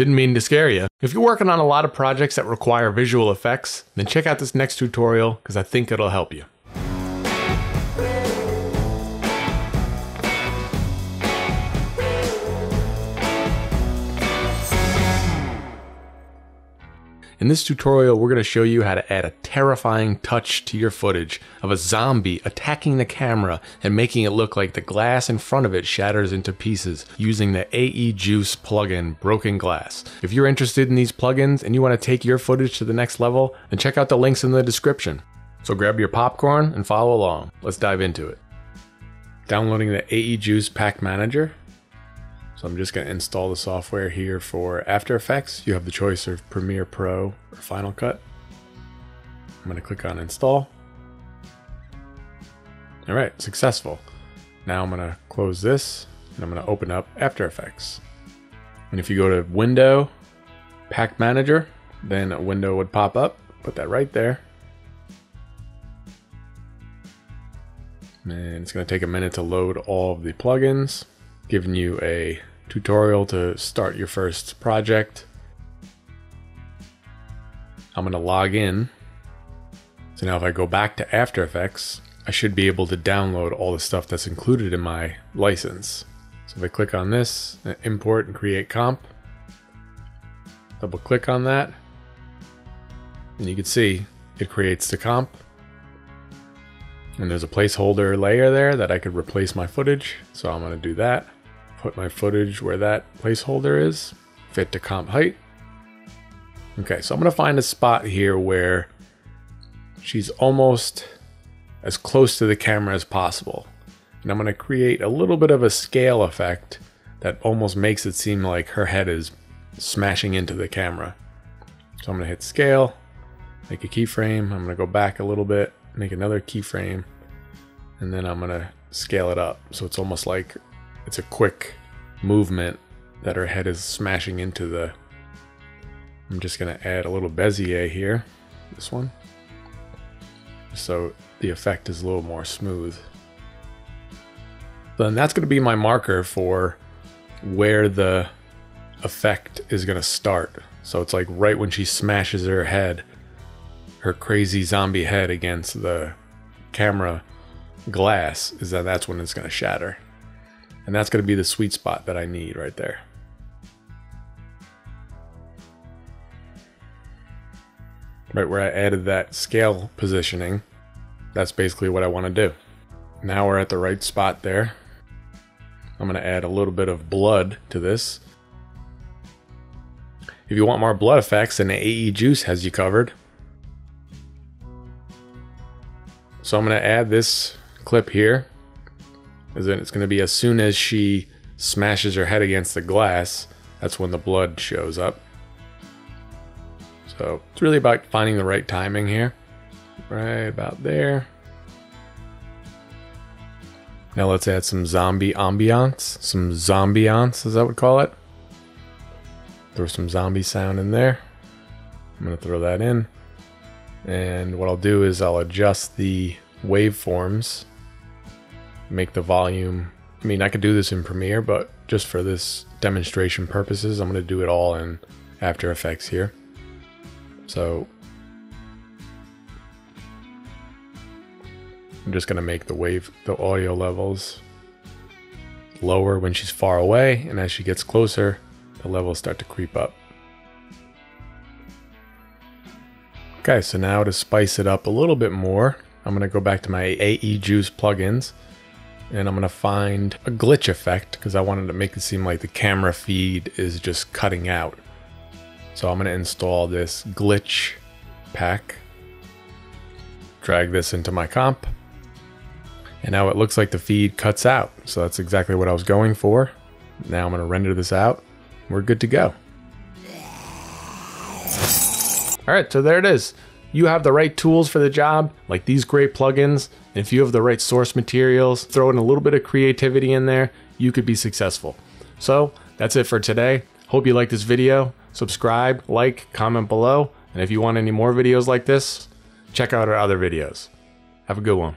Didn't mean to scare you. If you're working on a lot of projects that require visual effects, then check out this next tutorial because I think it'll help you. In this tutorial, we're going to show you how to add a terrifying touch to your footage of a zombie attacking the camera and making it look like the glass in front of it shatters into pieces using the AE Juice plugin Broken Glass. If you're interested in these plugins and you want to take your footage to the next level, then check out the links in the description. So grab your popcorn and follow along. Let's dive into it. Downloading the AE Juice Pack Manager, so I'm just going to install the software here for After Effects. You have the choice of Premiere Pro or Final Cut. I'm going to click on install. All right, successful. Now I'm going to close this and I'm going to open up After Effects. And if you go to Window, Pack Manager, then a window would pop up. Put that right there. And it's going to take a minute to load all of the plugins, giving you a tutorial to start your first project. I'm going to log in. So now if I go back to After Effects, I should be able to download all the stuff that's included in my license. So if I click on this, uh, import and create comp, double click on that, and you can see it creates the comp. And there's a placeholder layer there that I could replace my footage. So I'm going to do that put my footage where that placeholder is, fit to comp height. Okay, so I'm gonna find a spot here where she's almost as close to the camera as possible. And I'm gonna create a little bit of a scale effect that almost makes it seem like her head is smashing into the camera. So I'm gonna hit scale, make a keyframe. I'm gonna go back a little bit, make another keyframe, and then I'm gonna scale it up. So it's almost like it's a quick movement that her head is smashing into the... I'm just going to add a little Bezier here, this one, so the effect is a little more smooth. Then that's going to be my marker for where the effect is going to start. So it's like right when she smashes her head, her crazy zombie head against the camera glass, is that that's when it's going to shatter. And that's going to be the sweet spot that I need right there. Right where I added that scale positioning, that's basically what I want to do. Now we're at the right spot there. I'm going to add a little bit of blood to this. If you want more blood effects, then the AE Juice has you covered. So I'm going to add this clip here is that it's going to be as soon as she smashes her head against the glass, that's when the blood shows up. So it's really about finding the right timing here. Right about there. Now let's add some zombie ambiance. Some zombieance, as I would call it. Throw some zombie sound in there. I'm going to throw that in. And what I'll do is I'll adjust the waveforms make the volume. I mean, I could do this in Premiere, but just for this demonstration purposes, I'm going to do it all in After Effects here. So I'm just going to make the wave, the audio levels lower when she's far away, and as she gets closer, the levels start to creep up. Okay, so now to spice it up a little bit more, I'm going to go back to my AE Juice plugins and I'm going to find a glitch effect because I wanted to make it seem like the camera feed is just cutting out. So I'm going to install this glitch pack, drag this into my comp, and now it looks like the feed cuts out. So that's exactly what I was going for. Now I'm going to render this out. We're good to go. All right, so there it is you have the right tools for the job, like these great plugins, and if you have the right source materials, throw in a little bit of creativity in there, you could be successful. So that's it for today. Hope you like this video. Subscribe, like, comment below, and if you want any more videos like this, check out our other videos. Have a good one.